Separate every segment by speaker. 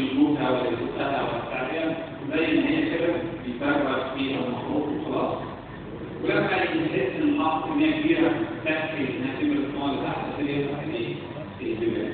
Speaker 1: يجوزها ولا يجوزها ولا هي كده بيفرق فيها المخلوق وخلاص ولما يحس ان الحق كميه كبيره تكفي انها تبقى الصومال تحت عشان يفتح إيه؟ الجبال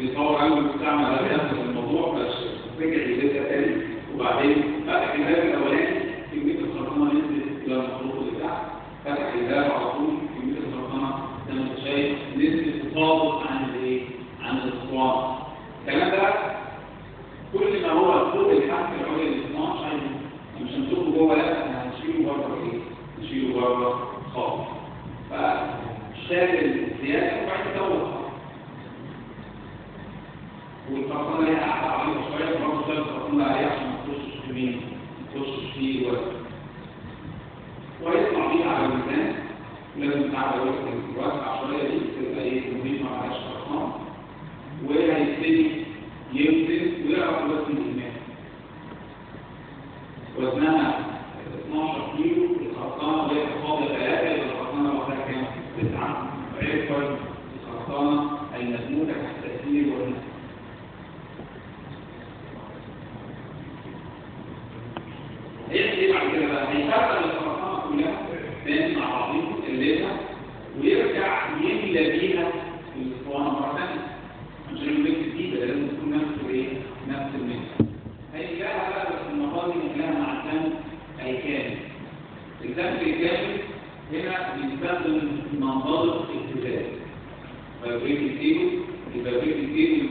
Speaker 1: بيصور عنه المستعمل على نفس الموضوع بس فكر يزيدها تاني. وبعدين فتح الباب الأولاني كميه الخرسانه نزلت إلى المخلوق اللي تحت فتح الباب على ويسمع فيها على الإنسان لازم تعالى بيها في الاسطوانه مره ثانية عشان الميكس دي لازم تكون نفس الإيه؟ نفس الميكس هيجيلها بقى بس المره دي هيجيلها مع الدم هيكامل الدم الكامل هنا بيستخدم منظار الاختزال فابريك التيبل يبقى فابريك التيبل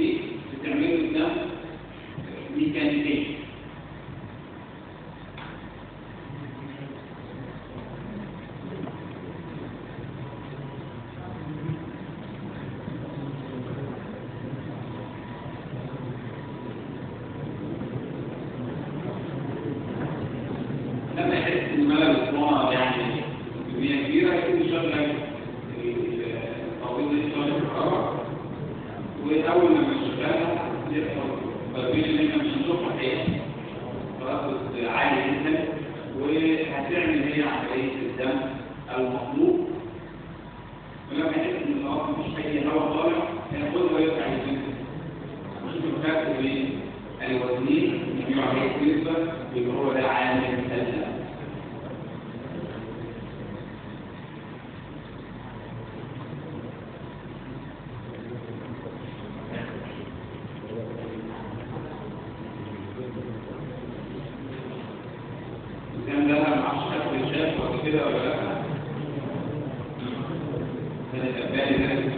Speaker 1: حتة في Gracias.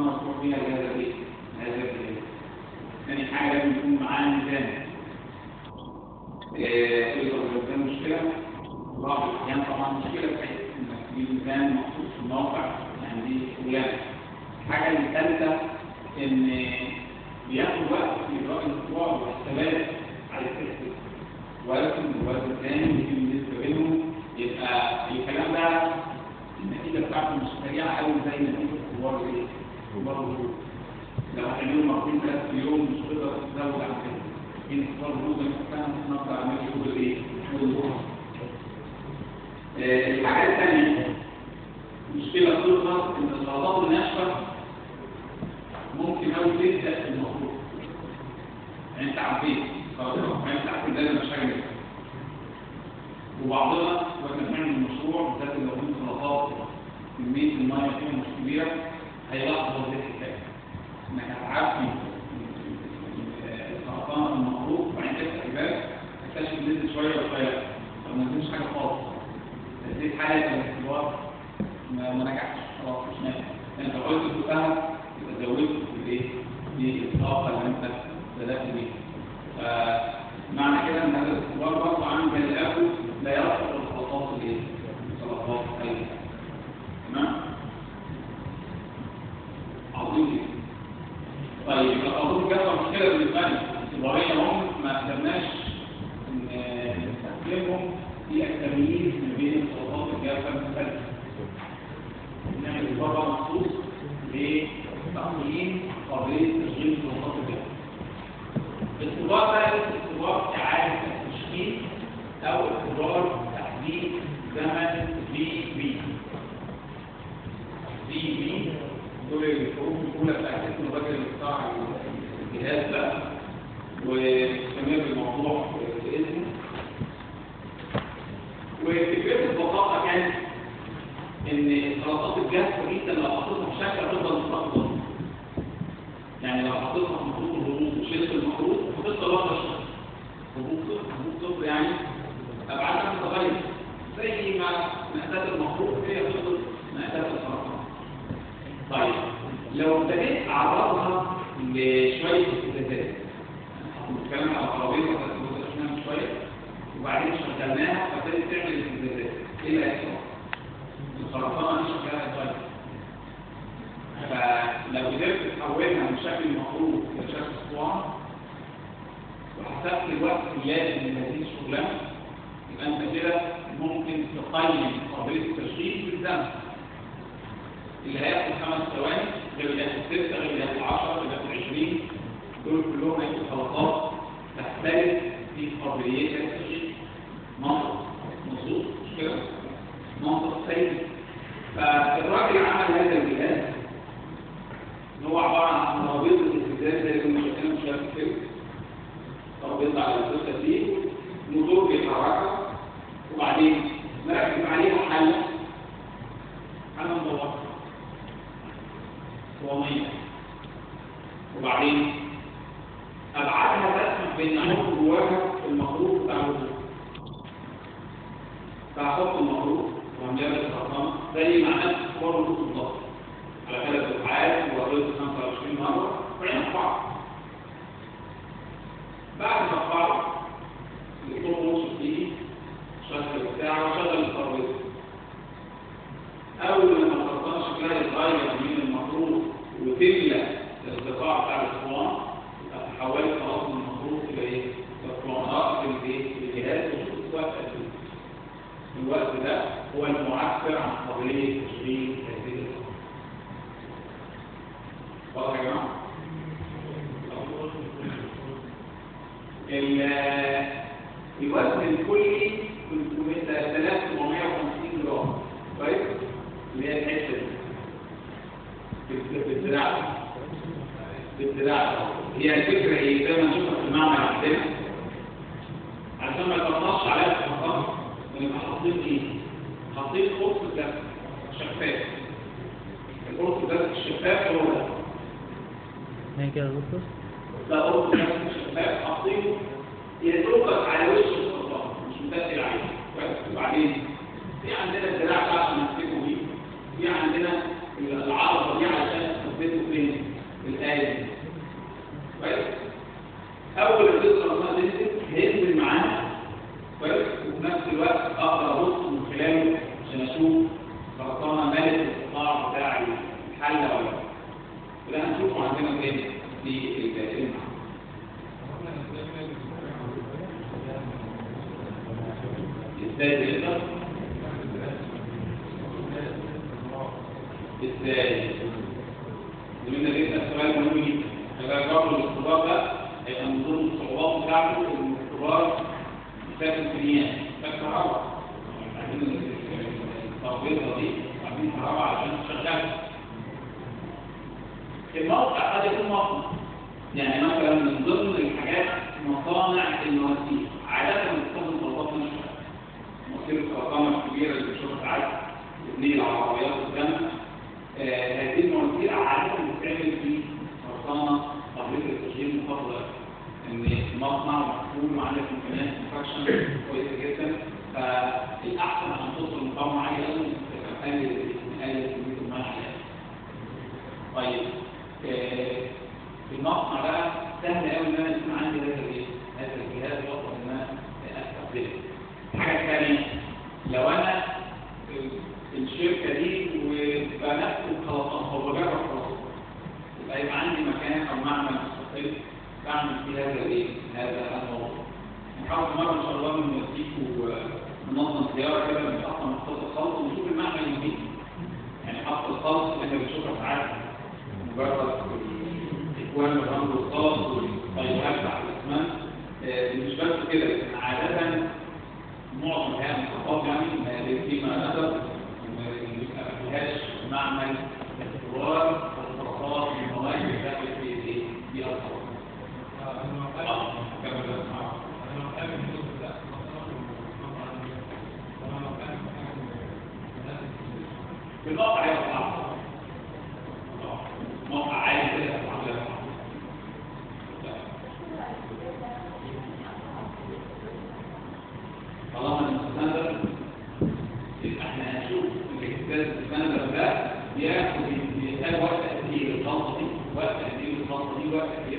Speaker 1: ما بها لهذا لهذا حاجة لازم يكون معاه ميزان. آه، إيه طب مشكلة؟ بعض الاحيان يعني طبعا مشكلة في إنك في ميزان مخصوص في الموقع يعني دي الحاجات الثانية مشكلة الوقت ان الغلطات الناشفة ممكن أوي تبدأ في المفروض يعني عارفين خلاص يعني ده حاجة وبعضنا وإحنا بنعمل المشروع بالذات لو كنت غلطات كمية المية فيها مش كبيرة هيلاحظ هذه الحكاية انك هتعافي سرطان المخروط تكتشف نزل شوية وشوية. طب ما نزلش حاجة خالص. دي حالة الاختبار ما نجحش. خلاص مش نافع أنت قلت تفهم يبقى زودت في الايه؟ في الطاقة اللي أنت بدأت بيها. فمعنى كده إن هذا الاختبار برضه زي الأول لا يرفع الخطوات الايه؟ الخطوات أيضا تمام؟ عظيم طيب الأمور جاءت مشكلة بالنسبة لي اختبارية ما قدرناش اختبار مخصوص لتقييم قابلية تشغيل الخطوات الجافة الاختبار ده اسمه اختبار إعادة التشغيل أو اختبار تحديد زمن في بي في بي دول الحروف الأولى بتاعت الراجل بتاع الجهاز ده واستمر الموضوع باسمه وفكرة البساطة كانت إن خلاصات الجهاز جدا لو حطيتها بشكل هتفضل مستقبل يعني لو حطيتها في مخروط الهبوط وشلت المخروط هتفضل واحدة شهر هبوط صفر هبوط صفر يعني أبعادها متغيرة زي ما مقاسات المخروط هي تفضل مقاسات السرطان طيب لو ابتديت اعرضها لشويه استفادات بنتكلم على بس من شوية وبعدين شغلناها فابتدت تعمل استفادات إيه اللي هيحصل؟ السرطان دي شكلها اتغير فلو قدرت تحولها من شكل المفروض إلى شكل اسطوانه وحسبت الوقت اللازم لهذه الشغلانة يبقى أنت كده ممكن تقيم قابلية التشغيل بالزمن اللي هياخد خمس ثواني غير اللي هياخد ستة غير اللي هياخد 10 غير اللي هياخد 20 دول كلهم هياخدوا خلطات تختلف في قابليتها التشغيل منطق مظبوط مش كده؟ منطق سيد فالراجل عمل هذا الجهاز ان هو عباره عن ترابيزه الالتزام زي ما شفنا مش عارف ترابيزه على الاساسه دي موتور بيتحركها وبعدين نركب عليها حله حله مدوره ومية وبعدين أبعادها تسمح بأن أحط جواها المخروط بتاع الوضوء فأحط المخروط وأملاه بالخرطانة زي ما عملت في صور الوضوء بالظبط على ثلاث دفعات وقضيت 25 مرة وبعدين أرفعه بعد ما أرفعه الطول نص فيه شغل الساعة وشغل الترابيزة أول ما الخرطانة شكلها يتغير من المخروط وتملى الارتفاع بتاع الاسوان تحولت خلاص من المخروط إلى إيه؟ اسوانات في الايه؟ في الجهاز وشوف الوقت قد إيه؟ الوقت ده هو المعبر عن قابليه تشغيل هذه الاسوان. واضح يا جماعة؟ الوزن الكلي 3750 جرام. كويس؟ اللي هي الحتة دي. بالدراع بالدراع هي الفكرة إيه؟ زي ما نشوفها في المعمل عندنا عشان ما يتطلعش عليها في المقام ونبقى حاطين إيه؟ حاطين قرص دم شفاف. القرص ده الشفاف هو ده.
Speaker 2: هي كده يا دكتور
Speaker 1: ده قرص دم شفاف حاطينه يدوبك على وش السرطان مش متأثر عليه وبعدين في عندنا الدراع ده عشان نمسكه بيه في عندنا العرضة دي عشان تثبته فين؟ في دي. كويس؟ أول ما تظهر ما تنزل هينزل معانا كويس؟ وفي نفس الوقت أقدر أبص من خلاله عشان أشوف سرطانة ملك القطاع بتاع الحلة ولا لا. وده هنشوفه عندنا فين؟ في الفيلم. إزاي بيقدر؟ إزاي سؤال مهم جدا اذا جربوا الاختبار ده هيبقى من ضمن الصعوبات بتاعته الاختبار مسافه البنيان مسافه كهرباء عايزين الترابيزه دي عايزين كهرباء عشان تشغلها الموقع قد يكون مصنع يعني مثلا من ضمن الحاجات مصانع المواسير ناشفة مواسير الخرطانة الكبيرة اللي بتشوفها ساعات بتنقل العربيات قدامنا آه، هذه المواسير عادة بتتعمل في خرطانة تطبيق التشغيل مفضل إن المصنع مقفول وعندك امكانيات انفكشن كويسة جدا فالأحسن عشان توصل لمقاومة عالية قوي تقلل تقلل كميه الميه عليها. طيب آه، في المصنع بقى سهل قوي ان أنا يكون عندي هذا الايه؟ هذا الجهاز واقدر ان أنا استخدمه. الحاجة الثانية لو أنا في الشركة دي وبنفذ الخلاصات أو بجرب خلاصات يبقى يبقى عندي مكان أو معمل مستقل بعمل فيه هذا الايه؟ هذا الموضوع. نحاول مره ان شاء الله نوديكوا ننظم زياره كده بنحط محطات الخلط ونشوف المعمل الجديد. يعني حط الخلط اللي إحنا بنشوفها ساعات مجرد اكوان الرمل والخلط والطيبات بتاعت الاسمنت آه، مش بس كده عادة معظم هذه المحطات يعني ما نقدر ما فيهاش اختبار الخرطات المواد اللي داخل في إيه؟ في معاك. في الموقع هي صعب موقع عالي كده صعب لا طالما المستندر يبقى إحنا هنشوف الاحتاج المستندر ده بياخد بيحتاج وقت قد إيه دي وقت قد إيه دي وقت قد إيه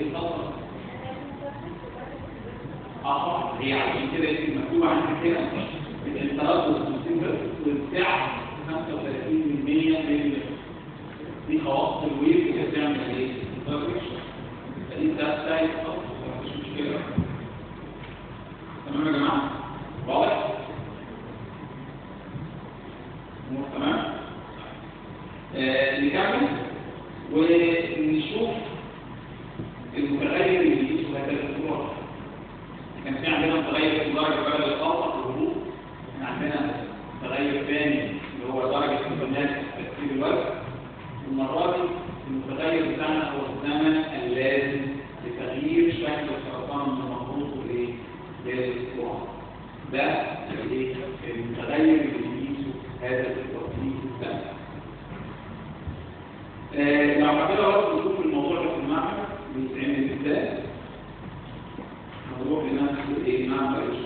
Speaker 1: آه هي عشان كده يمكن مكتوب عندك كده التردد 50 بس والسعه 35 من 100 من دي خواص الويف بتعمل إيه؟ فدي سهله مفيش مشكله تمام يا جماعة؟ واضح؟ امور تمام؟ آه نكمل ونشوف المتغير اللي بيقيسه هذا الأسبوع كان في عندنا متغير في درجة بلد الخلطه والهبوط كان عندنا متغير ثاني اللي هو درجة امتناع ترتيب الوزن المرة دي المتغير بتاعنا هو الزمن اللازم لتغيير شكل السرطان من لايه؟ للأسبوع ده؟ المتغير اللي بيقيسه هذا التوقيت الزمني آه، لو حبينا برضه نشوف الموضوع ده في المعمل بيتعمل إزاي هنروح لنفس إيه المعمل اللي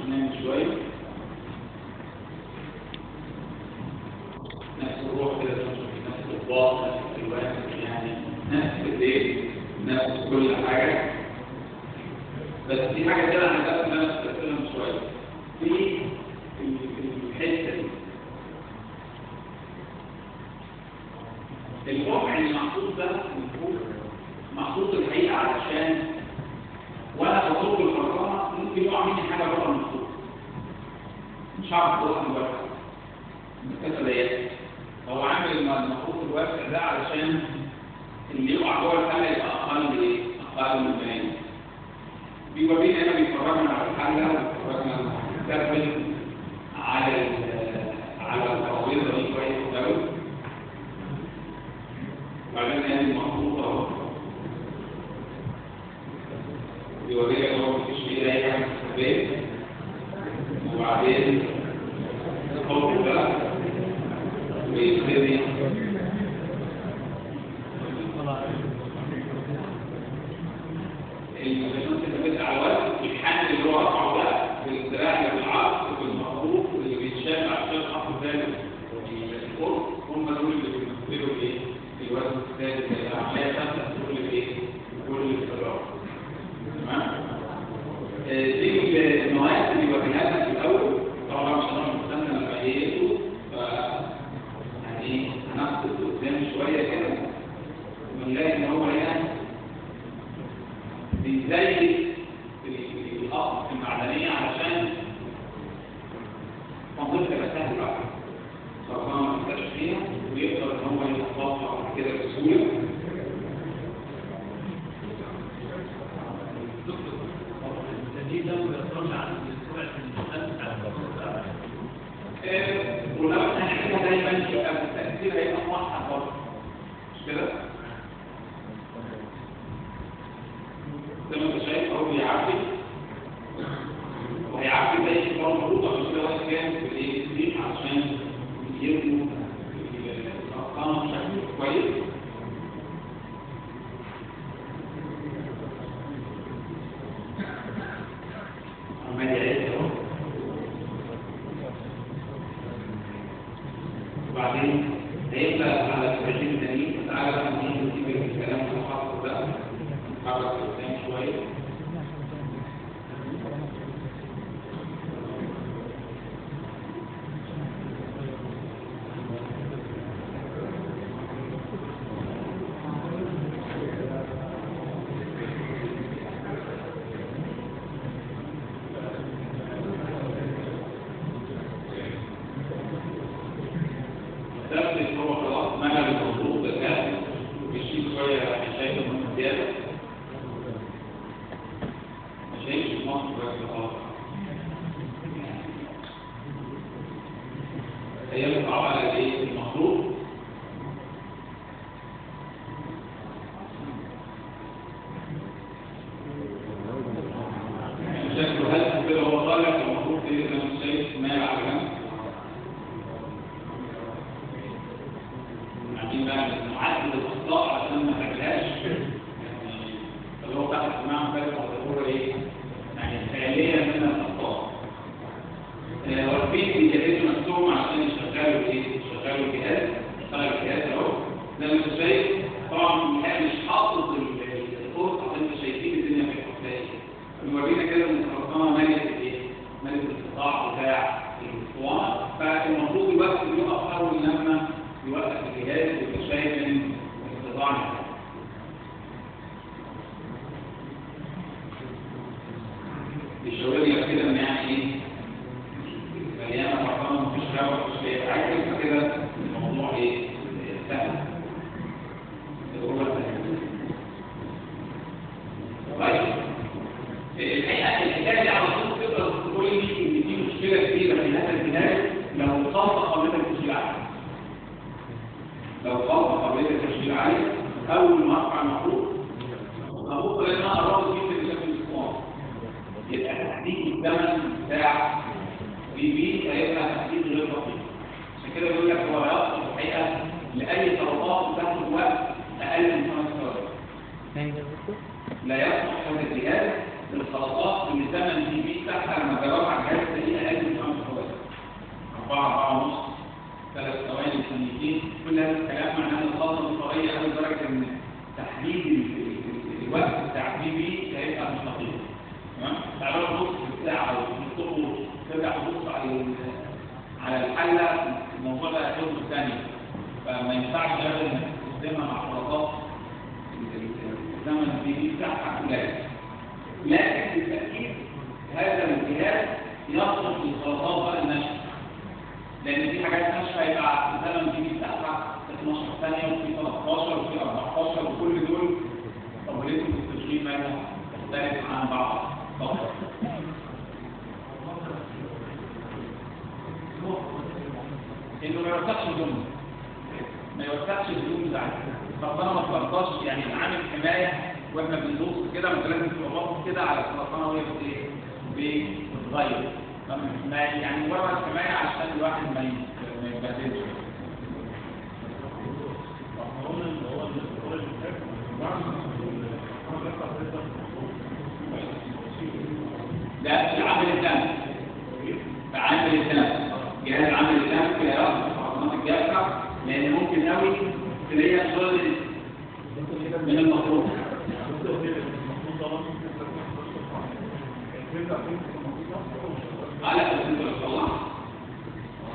Speaker 1: نفس الروح نفس الضغط نفس الألوان يعني نفس الايه نفس كل حاجة. بس في حاجة كده أنا استفسرها من شوية. في الحتة دي. الربع اللي محطوط ده محطوط الحقيقة علشان وأنا بطلب الخرطانه ممكن يقع مني حاجة بره مش اطلعها من بره. المسافه ضيقه هو عامل المخطوط الواسع ده علشان اللي يقع جوه الحله يبقى أقل إيه؟ أقل من بيان بيورينا هنا بيفرجنا على الحله وبيفرجنا نستقبل على ال- على الترابيزه دي كويس قوي وبعدين هنا المخطوط اهو بيوريك هو مفيش فيه اي حاجة في البيت وبعدين الخوف ده ويبتدي المسلسلات اللي بتبقى على الوقت الحمل اللي هو رفعه ده بالذراع اللي بالعرض وبالمخروط واللي بيتشال عشان حط ذلك القرب هم دول اللي بيمثلوا إيه؟ الوزن الثابت العملية خمسة كل إيه؟ كل الفراغ تمام؟ آه، دي المواد اللي بوريها لنا في الأول طبعا مش هنعرف نستنى لما يقلوا ف يعني هناخد قدام شوية كده ونلاقي ان هو هنا بيزيد الأقصى المعدنية علشان تنظيف تبقى سهل بقى سرطان ما يحتاجش فيها ويقدر ان هو يتطبق بعد كده بسهولة
Speaker 3: ده ما بيأثرش على سرعة الانتقال بتاع الخطوط
Speaker 1: ولو إحنا دايما يبقى التأثير هيبقى موحد برضه مش كده؟ زي ما انت شايف اهو بيعبي وهيعبي زي الكرة المفروضة مش كده واحد كان في الايه سنين عشان يبنوا الارقام بشكل كويس عمال يعد اهو وبعدين هيبدأ على الترجيم التاني تعالى بقى نيجي نجيب الكلام الخاص ده نحرك قدام شوية ثبت هو خلاص منع الموضوع ده كان بيشيل شوية مشاكل من زيادة مشاكل في مصر بس خلاص هي بتصعب الحساب بيورينا كده عاليه اول ما ارفع المفروض ابص لأن أنا قربت جدا بشكل اسبوعي. يبقى تحديد الزمن بتاع VB هيبقى تحديد غير دقيق. عشان كده بيقول لك هو يصلح الحقيقة لأي طلبات بتاخد وقت أقل من خمس ثواني. لا يصلح هذا الجهاز للخلطات اللي زمن VB بتاعها لما جربها على الجهاز تلاقيه أقل من خمس ثواني. أربعة أربعة ونص ثلاث ثواني ثانيتين كل هذا الكلام معناه ان الخلطة دي قوية قوي لدرجة ان تحديد ال- ال- الوقت بتاع VB هيبقى مش دقيق. تمام؟ تعالوا نبص في الساعة أو في الطقوس ترجع تبص على ال- على الحلة الموضوع ده ياخد ثانية فما ينفعش ابدا انك تستخدمها مع خلطات الزمن ال VB بتاعها قليل لكن بالتأكيد هذا الجهاز يصلح للخلطات بقى الناشفة لأن في حاجات ناشفة يبقى الزمن البي بتاعها 12 ثانية وفي 13 وفي 14 وكل دول قابليتهم في التشغيل مالها تختلف عن بعض فقط إنه ما يوثقش الجملة. ما يوثقش بتاعتها السرطانه ما تفرطاش يعني عامل حمايه وإحنا بندوس كده ما لازم تبقى كده على السرطانه وهي بت بتتغير. يعني مجرد حمايه عشان الواحد ما يتبهدلش ده العامل الثاني عامل الثاني جهاز عامل الثاني في رأس السرطانات الجافة ممكن قوي تلاقيها صور من المفروض على أنت بتصلحها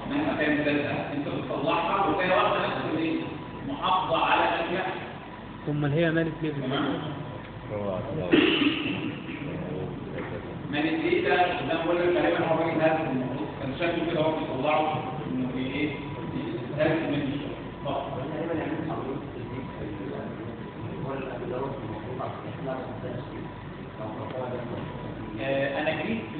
Speaker 1: مهما كانت ذاتها أنت بتصلحها وفي وقت نفس؟ محافظة على شكلها
Speaker 2: ثم هي مالت ليه
Speaker 1: تمام من الديتا ده بقول لك تقريبا هو راجل هذا الموضوع. كان شكله كده هو بيطلعه إنه إيه فقط آه، أنا دي